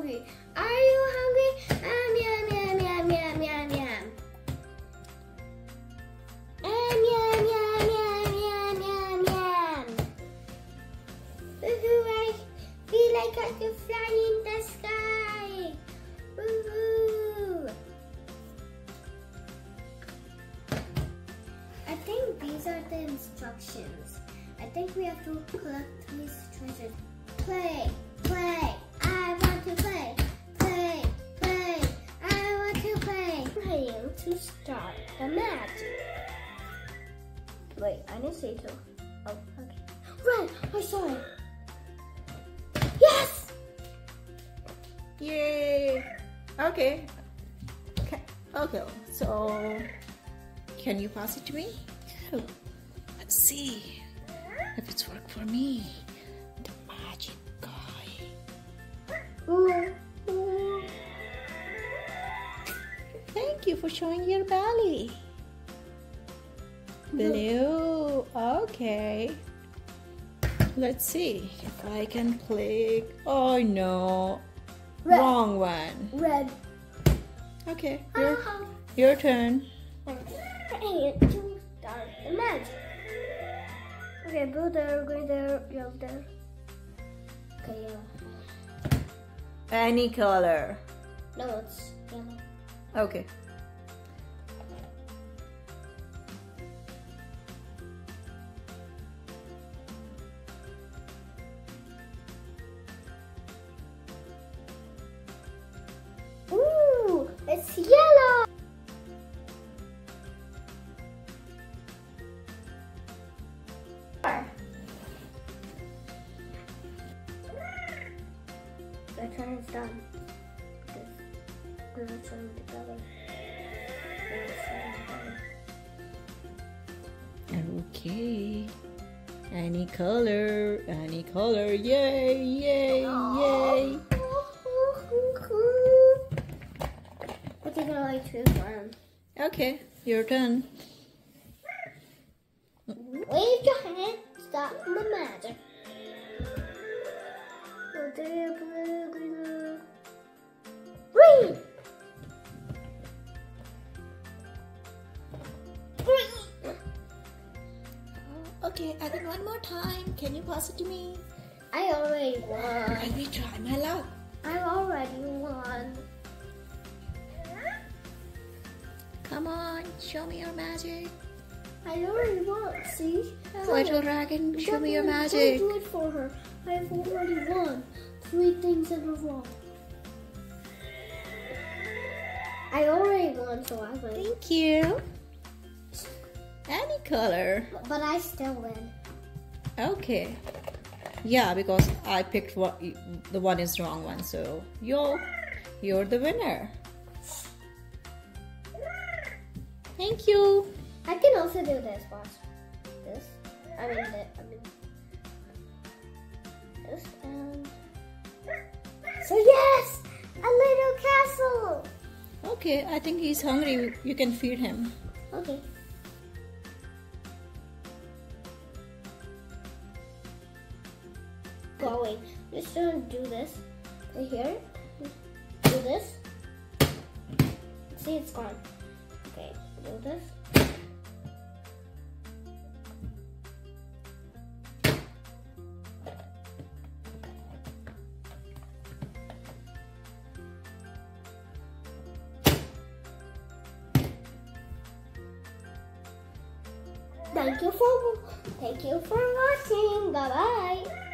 hungry. Are you hungry? Um, yum, yum, yum, yum, yum, yum. Um, yum, yum, yum, yum, yum, yum. Woohoo, I feel like I can fly in the sky. Woohoo. I think these are the instructions. I think we have to collect these treasures. Play, play, want to play. Play, play, I want to play. Playing to start the magic. Wait, I didn't say so. Oh, okay. Right, I saw it. Yes! Yay! Okay. Ca- Okay, so can you pass it to me? Let's see if it's work for me. Thank you for showing your belly. Blue. Okay. Let's see if I can click. Oh no. Red. Wrong one. Red. Okay, your, Ah. your turn. To start the magic. Okay, blue there, green there, yellow there. Okay, yellow. Any color. No, it's yellow. Okay. Ooh, it's yellow. The turn is done. This, this is turning together. This is turning together. Okay. Any color, any color. Yay, yay, yay. I like choose one. Okay, your turn. Wave your hand, stop the magic. There, blue, blue. Okay, I think one more time. Can you pass it to me? I already won. Let me try my luck. I already won. Come on, show me your magic. I already won, see? Little dragon, show me your Don't magic. do it for her. I've already won. Three things in a row. I already won, so I win. Thank you. Color. But I still win. Okay. Yeah, because I picked what the one is wrong one, so you're you're the winner. Thank you. I can also do this, boss. This. I mean, this. I mean, this and. So yes, a little castle. Okay, I think he's hungry. You can feed him. Okay. Going. Just gonna do this right here. Do this. See, it's gone. Okay, do this. Thank you for thank you for watching. Bye bye.